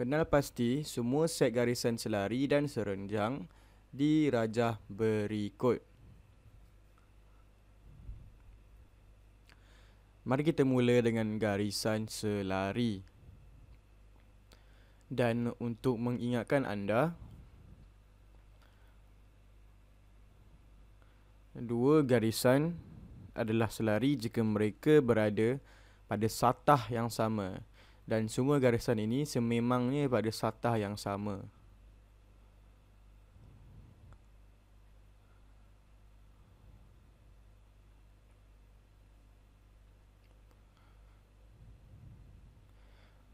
Kenal pasti semua set garisan selari dan serenjang dirajah berikut. Mari kita mula dengan garisan selari. Dan untuk mengingatkan anda, dua garisan adalah selari jika mereka berada pada satah yang sama dan semua garisan ini sememangnya pada satah yang sama.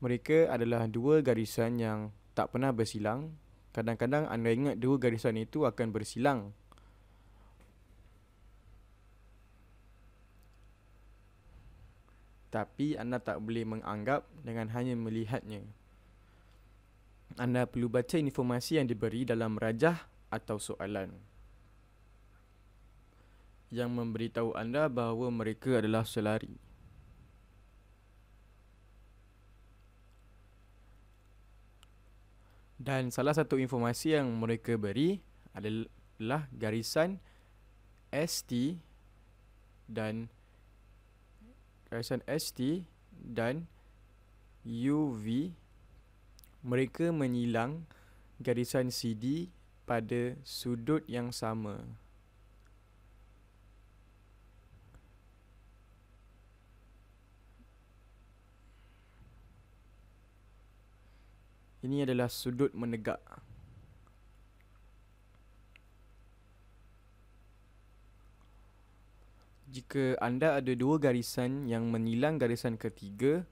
Mereka adalah dua garisan yang tak pernah bersilang. Kadang-kadang anda ingat dua garisan itu akan bersilang tapi anda tak boleh menganggap dengan hanya melihatnya. Anda perlu baca informasi yang diberi dalam rajah atau soalan yang memberitahu anda bahawa mereka adalah selari. Dan salah satu informasi yang mereka beri adalah garisan ST dan garisan ST dan UV mereka menyilang garisan CD pada sudut yang sama. Ini adalah sudut menegak. Jika anda ada dua garisan yang menilang garisan ketiga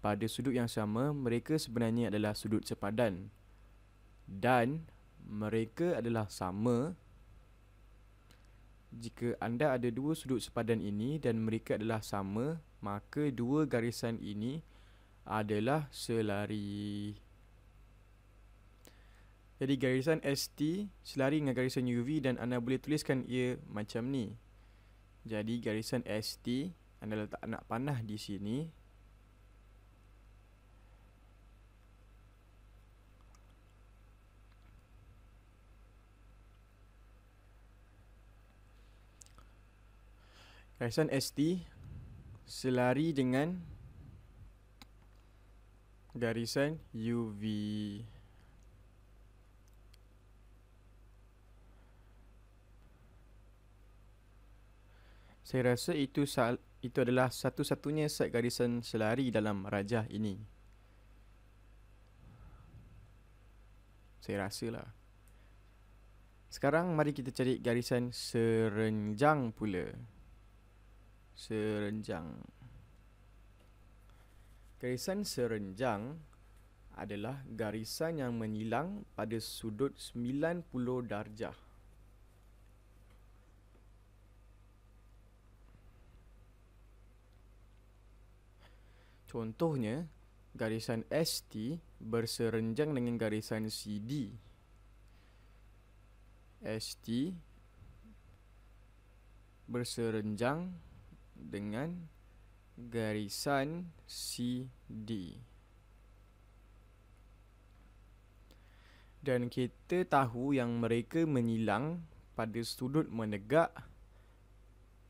pada sudut yang sama, mereka sebenarnya adalah sudut sepadan. Dan mereka adalah sama jika anda ada dua sudut sepadan ini dan mereka adalah sama, maka dua garisan ini adalah selari. Jadi garisan ST selari dengan garisan UV dan anda boleh tuliskan ia macam ni. Jadi garisan ST anda letak anak panah di sini. Garisan ST selari dengan garisan UV. Saya rasa itu itu adalah satu-satunya set garisan selari dalam rajah ini. Saya rasa lah. Sekarang mari kita cari garisan serenjang pula. Serenjang. Garisan serenjang adalah garisan yang menyilang pada sudut 90 darjah. Contohnya, garisan ST berserenjang dengan garisan CD. ST berserenjang dengan garisan CD. Dan kita tahu yang mereka menyilang pada sudut menegak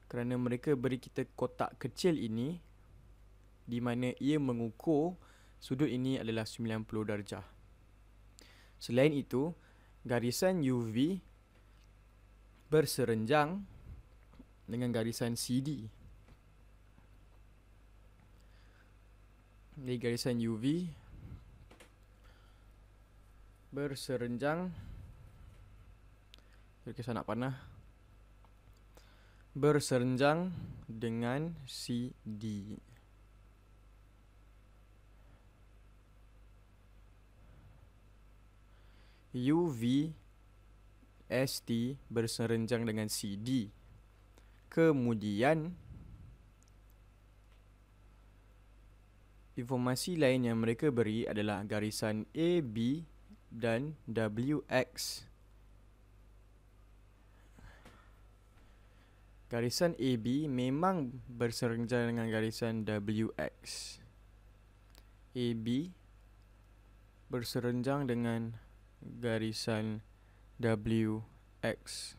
kerana mereka beri kita kotak kecil ini di mana ia mengukur sudut ini adalah 90 darjah. Selain itu, garisan UV berserenjang dengan garisan CD. Di garisan UV berserenjang Kisah nak panah Berserenjang dengan CD UV ST berserenjang dengan CD. Kemudian informasi lain yang mereka beri adalah garisan AB dan WX. Garisan AB memang berserenjang dengan garisan WX. AB berserenjang dengan garisan WX.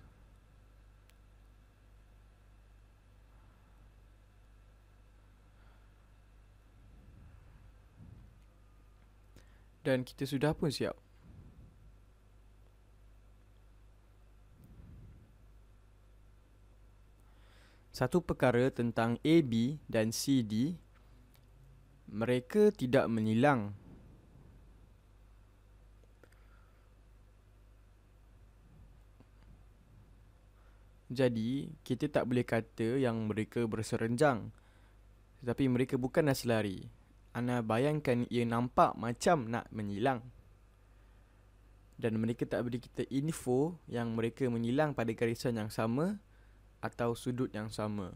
Dan kita sudah pun siap. Satu perkara tentang AB dan CD mereka tidak menyilang. Jadi, kita tak boleh kata yang mereka berserenjang. Tetapi mereka bukanlah selari. Ana bayangkan ia nampak macam nak menyilang. Dan mereka tak beri kita info yang mereka menyilang pada garisan yang sama atau sudut yang sama.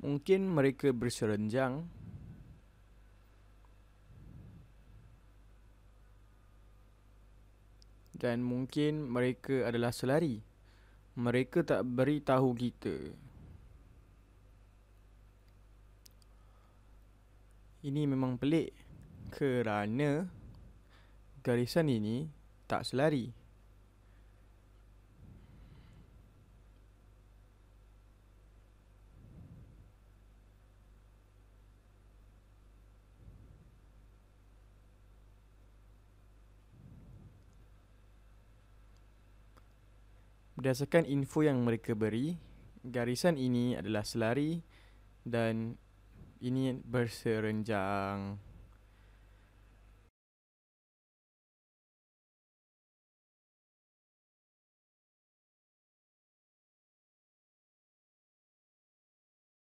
Mungkin mereka berserenjang dan mungkin mereka adalah selari. Mereka tak beritahu kita. Ini memang pelik kerana garisan ini tak selari. Berdasarkan info yang mereka beri, garisan ini adalah selari dan ini berserenjang.